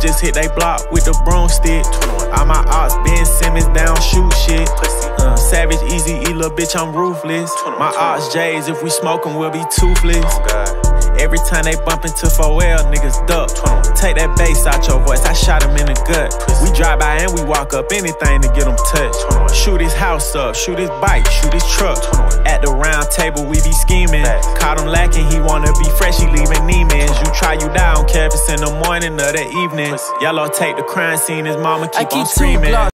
just hit they block with the broomstick. All my ops, Ben Simmons, down shoot shit. Savage, easy, eat little bitch, I'm ruthless. My ops, J's, if we smoke 'em, we'll be toothless. Every time they bump into 4L, niggas duck. Take that bass out your voice, I shot him in the gut. We drive by and we walk up anything to get him touched. Shoot his house up, shoot his bike, shoot his truck. At the round table, we be scheming. Caught him lacking, he wanna be fresh, you die, don't care if it's in the morning or the evening. Yellow take the crime scene, his mama keep, on screaming.